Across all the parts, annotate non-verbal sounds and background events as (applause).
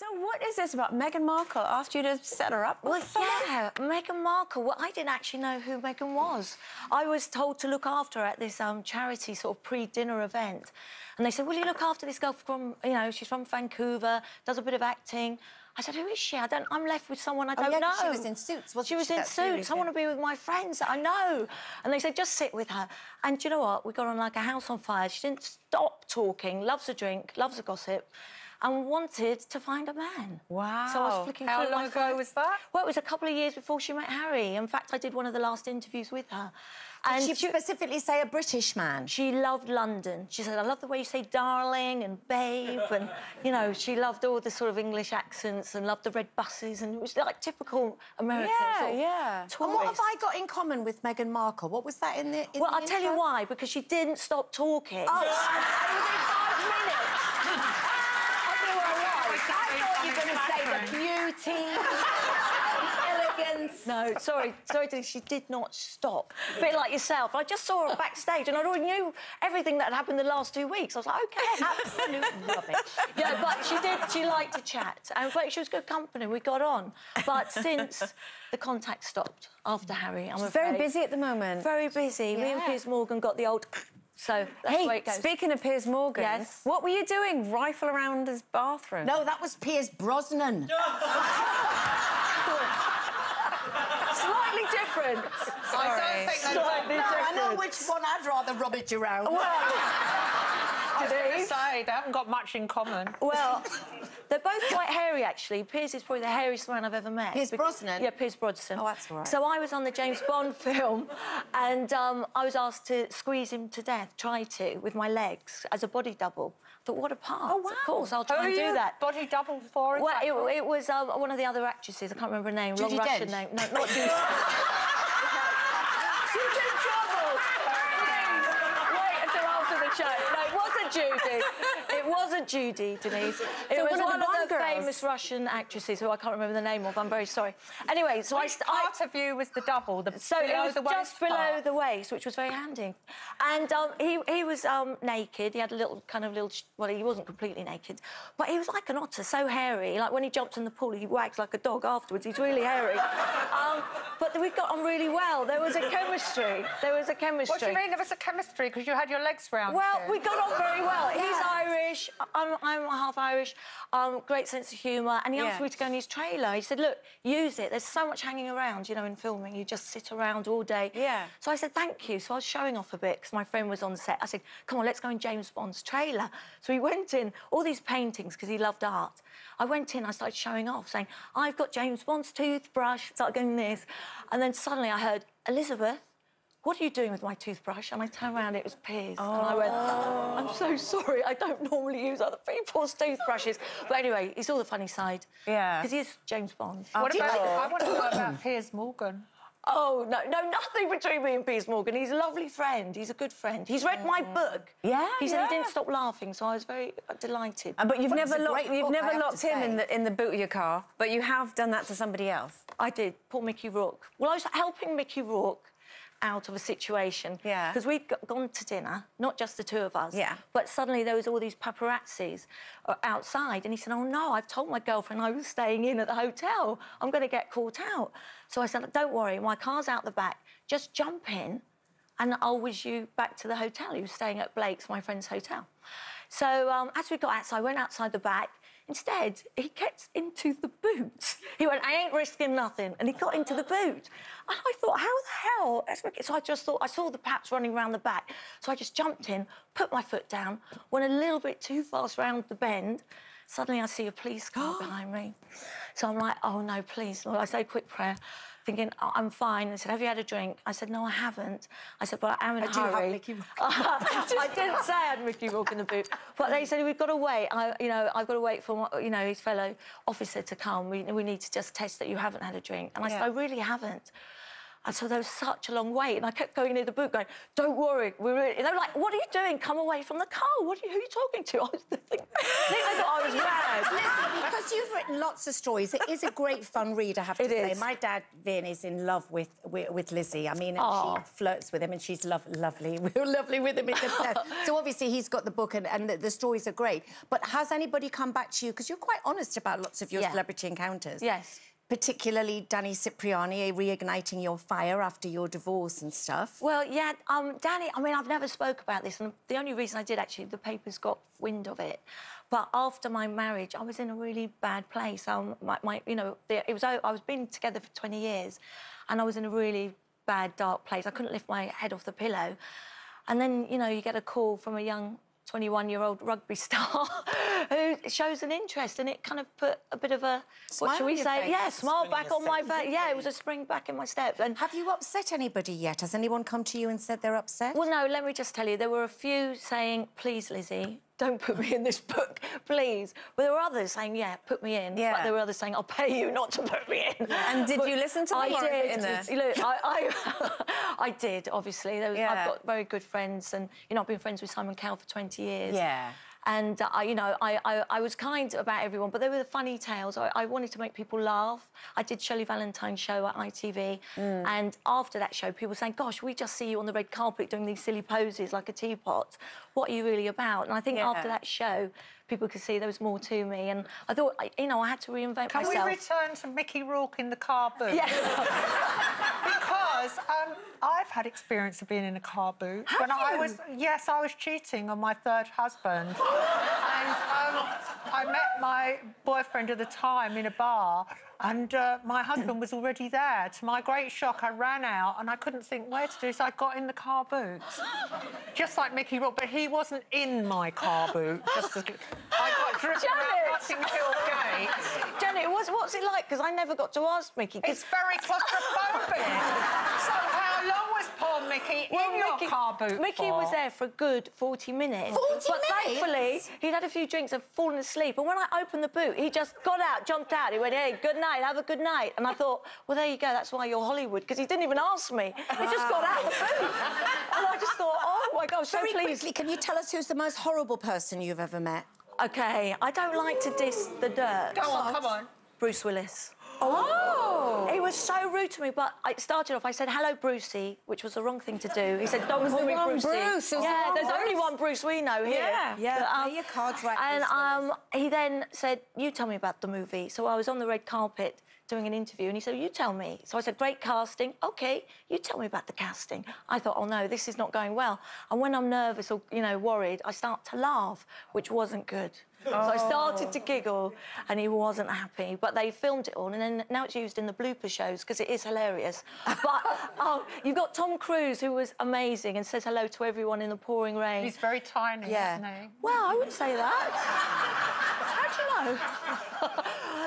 So what is this about? Meghan Markle asked you to set her up? Well, yeah, Meghan Markle. Well, I didn't actually know who Meghan was. I was told to look after her at this um, charity sort of pre-dinner event. And they said, will you look after this girl from, you know, she's from Vancouver, does a bit of acting. I said, who is she? I don't, I'm left with someone I Oh, don't oh, yeah, know. she was in Suits, wasn't She was she? in Suits. I want to be with my friends that I know. And they said, just sit with her. And do you know what? We got on like a house on fire. She didn't stop talking, loves a drink, loves a gossip, and wanted to find a man. Wow. So I was flicking How through long my ago phone. was that? Well, it was a couple of years before she met Harry. In fact, I did one of the last interviews with her. And Did she specifically say a British man? she loved London. She said, I love the way you say darling and babe. And, you know, she loved all the sort of English accents and loved the red buses. And it was like typical American Yeah, sort of yeah. And what have. I got in common with Meghan Markle? What was that in the? In Well, the I'll tell you why. Because she didn't stop talking. Oh, (laughs) within five minutes. I knew where I was. I thought you were going to say the beauty, (laughs) the elegance. No, sorry, sorry, Denise, she did not stop. A bit like yourself. I just saw her backstage and I already knew everything that had happened the last two weeks. I was like, OK, (laughs) absolute rubbish. Yeah, but she did, she liked to chat. And but she was good company, we got on. But since the contact stopped after Harry, I'm She's afraid... very busy at the moment. Very busy. Me and Yeah. Piers Morgan got the old... So that's the way Hey, it goes. speaking of Piers Morgan, Yes? what were you doing? Rifle around his bathroom? No, that was Pierce Brosnan. (laughs) Slightly different. I don't think that's Slightly No, I know which one I'd rather rummage around. I was going say, they haven't got much in common. Well, (laughs) they're both quite hairy, actually. Piers is probably the hairiest man I've ever met. Pierce Bec- Brosnan? Yeah, Pierce Brosnan. Oh, that's all right. So I was on the James Bond (laughs) film, and um, I was asked to squeeze him to death, try to, with my legs as a body double. I thought, what a part. Oh, wow. Of course, I'll try are and you do that. body double for? Well, it, it was um, one of the other actresses. I can't remember her name. Judi Long Russian name. No, not Judy. (laughs) She's in trouble. Wait until after the show. No, it wasn't Judy. (laughs) It wasn't Judy, Denise. (laughs) It So was one of the one of the girls? famous Russian actresses who I can't remember the name of. I'm very sorry. Anyway, so I, Which I part of you was the double? The so below it was the waist just below part? the waist, which was very handy. And um, he he was um, naked. He had a little kind of little. Well, he wasn't completely naked, but he was like an otter, so hairy. Like when he jumped in the pool, he wags like a dog afterwards. He's really hairy. um, but we got on really well. There was a chemistry. There was a chemistry. What do you mean there was a chemistry? Because you had your legs round Well, we got on very well. He's Yeah. Irish. I'm, I'm half Irish. Um, great sense of humour. And he asked Yeah. me to go in his trailer. He said, "Look, use it. There's so much hanging around. You know, in filming, you just sit around all day." Yeah. So I said, "Thank you." So I was showing off a bit because my friend was on set. I said, "Come on, let's go in James Bond's trailer." So we went in. All these paintings because he loved art. I went in. I started showing off, saying, "I've got James Bond's toothbrush." Started going this, and then suddenly I heard Elizabeth what are you doing with my toothbrush? And I turned around, it was Pierce. And I went, I'm so sorry, I don't normally use other people's toothbrushes. But anyway, he saw the funny side. Yeah. Because he is James Bond. What Do you about, like- I want to know (coughs) about Piers Morgan. Oh, no, no, nothing between me and Piers Morgan. He's a lovely friend. He's a good friend. He's read my book. Yeah, He said he didn't stop laughing, so I was very uh, delighted. Uh, but you've Well, never locked, you've book, never locked to him in the in the boot of your car, but you have done that to somebody else. I did, Paul Mickey Rourke. Well, I was helping Mickey Rourke out of a situation. Yeah. Because we'd gone to dinner, not just the two of us. Yeah. But suddenly there was all these paparazzis uh, outside, and he said, "Oh no, I've told my girlfriend I was staying in at the hotel. I'm going to get caught out." So I said, "Don't worry, my car's out the back. Just jump in, and I'll whiz you back to the hotel." He was staying at Blake's, my friend's hotel. So um, as we got outside, I went outside the back. Instead, he gets into the boot. He went, I ain't risking nothing. And he got into the boot. And I thought, how the hell? So I just thought, I saw the paps running around the back. So I just jumped in, put my foot down, went a little bit too fast round the bend. Suddenly I see a police car (gasps) behind me. So I'm like, oh no, please, Lord. I say quick prayer, thinking, "Oh, I'm fine. They said, have you had a drink? I said, no, I haven't. I said, but I am in a I do have hurry. Mickey. (laughs) I didn't say I had Mickey Rourke in the boot, but they said we've got to wait. I, you know, I've got to wait for you know his fellow officer to come. We, we need to just test that you haven't had a drink. And I said I really haven't. And so there was such a long wait, and I kept going near the boot, going, "Don't worry, we're." Really... And they were like, "What are you doing? Come away from the car. What are you, who are you talking to?" (laughs) I was thinking, I think they thought I was mad. Listen, because you've written lots of stories, it is a great fun read, I have (laughs) to It say. is. My dad, Vin, is in love with with, with Lizzie. I mean, she flirts with him and she's lov- lovely. (laughs) We're lovely with him in the. So obviously he's got the book and, and the, the stories are great. But has anybody come back to you? Because you're quite honest about lots of your Yeah. celebrity encounters. Yes. Particularly Danny Cipriani reigniting your fire after your divorce and stuff. Well, yeah, um, Danny. I mean, I've never spoke about this, and the only reason I did actually, the papers got wind of it. But after my marriage, I was in a really bad place. Um, my, my you know, it was I was been together for 20 years, and I was in a really bad, dark place. I couldn't lift my head off the pillow, and then you know, you get a call from a young 21-year-old rugby (laughs) star who shows an interest, and it kind of put a bit of a Smile what should we say? face. Yeah, smile Spring back on my face. Yeah, it was a spring back in my step. And Have you upset anybody yet? Has anyone come to you and said they're upset? Well, no, let me just tell you, there were a few saying, please, Lizzie, don't put me in this book, please. But there were others saying, yeah, put me in. Yeah. But there were others saying, I'll pay you not to put me in. And did But you listen to them I did. in there? Look, I, I, (laughs) I did, obviously. There was, Yeah. I've got very good friends, and, you know, I've been friends with Simon Cowell for 20 years. Yeah. And I, you know, I, I, I was kind about everyone, but they were the funny tales. I, I wanted to make people laugh. I did Shirley Valentine's show at ITV, Mm. and after that show, people were saying, "Gosh, we just see you on the red carpet doing these silly poses like a teapot. What are you really about?" And I think Yeah. after that show, people could see there was more to me, and I thought, you know, I had to reinvent Can myself. Can we return to Mickey Rourke in the car boot? Yeah. (laughs) because um, I've had experience of being in a car boot. when I was yes, I was cheating on my third husband, (gasps) and um, I met my boyfriend at the time in a bar. And uh, my husband was already there. To my great shock, I ran out and I couldn't think where to do, so I got in the car boot. Just like Mickey Rourke, but he wasn't in my car boot. Just as, I got driven Janet! around Notting Hill Gate. Janet, what's, what's it like? Because I never got to ask Mickey. 'cause- It's very claustrophobic. so how long was poor Mickey in your car boot Mickey for? was there for a good 40 minutes. 40 but minutes? thankfully, he'd had a few drinks and fallen asleep. And when I opened the boot, he just got out, jumped out. He went, hey, good night, have a good night. And I thought, well, there you go, that's why you're Hollywood, because he didn't even ask me. He just got out of the boot. (laughs) And I just thought, oh my gosh, so Very pleased. quickly, can you tell us who's the most horrible person you've ever met? OK, I don't like to diss the dirt. Go on, come on. Bruce Willis. Oh! He was so rude to me, but I started off, I said, hello, Brucey, which was the wrong thing to do. He said, don't call me Brucey. Bruce, it the yeah, there's only one Bruce we know here. Yeah. Yeah, But, play your cards right, And um, he then said, you tell me about the movie. So I was on the red carpet doing an interview, and he said, you tell me. So I said, great casting. OK, you tell me about the casting. I thought, oh, no, this is not going well. And when I'm nervous or, you know, worried, I start to laugh, which wasn't good. So I oh. started to giggle, and he wasn't happy. But they filmed it all, and then now it's used in the blooper shows because it is hilarious. But (laughs) oh, you've got Tom Cruise, who was amazing and says hello to everyone in the pouring rain. He's very tiny, Yeah. isn't he? Well, I wouldn't say that. (laughs) How do you know?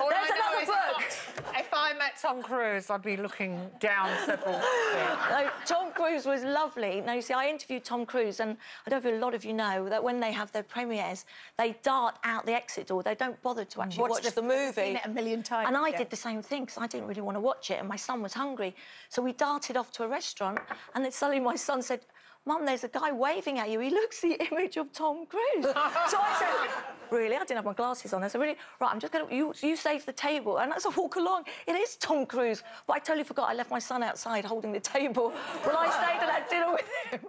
All There's another book. If, if I met Tom Cruise, I'd be looking down several feet. (laughs) No, Tom Cruise was lovely. Now, you see, I interviewed Tom Cruise, and I don't know if a lot of you know that when they have their premieres, they dart out the exit door. They don't bother to actually Watch watch, the- the, I've movie. seen it a million times, And I yeah. did the same thing because I didn't really want to watch it, and my son was hungry. So we darted off to a restaurant, and then suddenly my son said, Mum, there's a guy waving at you. He looks the (laughs) image of Tom Cruise. so I said, Really? I didn't have my glasses on. I said, Really? Right, I'm just going to. You, you save the table. And as I walk along, it is Tom Cruise. But I totally forgot I left my son outside holding the table while I stayed and had dinner with him.